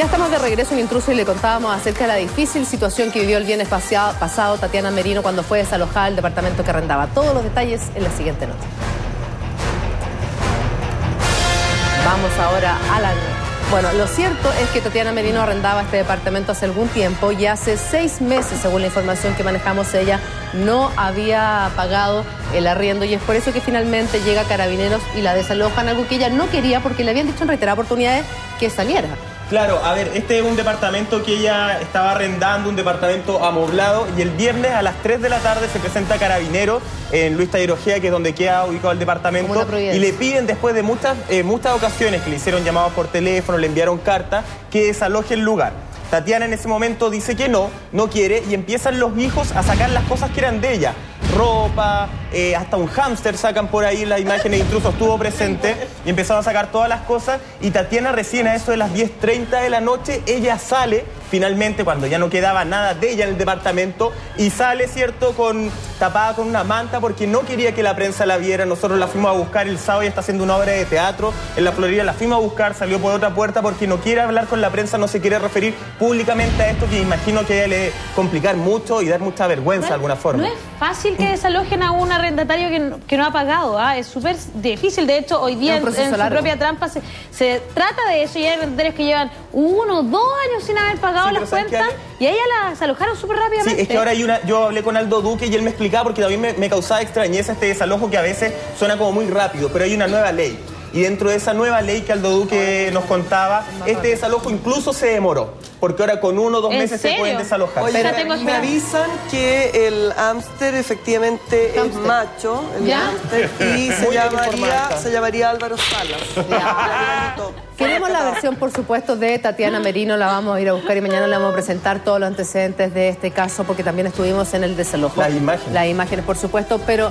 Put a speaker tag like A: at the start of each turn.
A: Ya estamos de regreso en Intruso y le contábamos acerca de la difícil situación que vivió el viernes pasado, Tatiana Merino cuando fue desalojada del departamento que arrendaba. Todos los detalles en la siguiente nota. Vamos ahora a la... Bueno, lo cierto es que Tatiana Merino arrendaba este departamento hace algún tiempo y hace seis meses, según la información que manejamos, ella no había pagado el arriendo y es por eso que finalmente llega Carabineros y la desalojan, algo que ella no quería porque le habían dicho en reiteradas oportunidades que saliera.
B: Claro, a ver, este es un departamento que ella estaba arrendando, un departamento amoblado, y el viernes a las 3 de la tarde se presenta Carabinero en Luis Tairogea, que es donde queda ubicado el departamento, y le piden después de muchas, eh, muchas ocasiones que le hicieron llamados por teléfono, le enviaron carta, que desaloje el lugar. Tatiana en ese momento dice que no, no quiere, y empiezan los hijos a sacar las cosas que eran de ella ropa, eh, hasta un hámster sacan por ahí las imágenes, incluso estuvo presente y empezaron a sacar todas las cosas. Y Tatiana recién a eso de las 10.30 de la noche, ella sale finalmente cuando ya no quedaba nada de ella en el departamento y sale, ¿cierto?, con tapada con una manta porque no quería que la prensa la viera. Nosotros la fuimos a buscar el sábado y está haciendo una obra de teatro en la Florida, la fuimos a buscar, salió por otra puerta porque no quiere hablar con la prensa, no se quiere referir públicamente a esto que imagino que le complicar mucho y dar mucha vergüenza de alguna forma.
C: No es fácil que desalojen a un arrendatario que, no ha pagado, ¿ah? es súper difícil. De hecho, hoy día en, su propia trampa se, se, trata de eso y hay arrendatarios que llevan uno, dos años sin haber pagado las cuentas y a ella las alojaron súper rápidamente.
B: Sí, es que ahora hay una. Yo hablé con Aldo Duque y él me explicaba porque también me, me causaba extrañeza este desalojo que a veces suena como muy rápido, pero hay una nueva ley. Y dentro de esa nueva ley que Aldo Duque nos contaba, este desalojo incluso se demoró. Porque ahora con uno o dos meses se pueden desalojar.
D: Oye, me avisan que el hámster efectivamente es macho, el y se llamaría, se llamaría Álvaro Salas.
A: Queremos la versión, por supuesto, de Tatiana Merino, la vamos a ir a buscar y mañana le vamos a presentar todos los antecedentes de este caso porque también estuvimos en el desalojo.
B: Las imágenes.
A: Las imágenes, por supuesto, pero...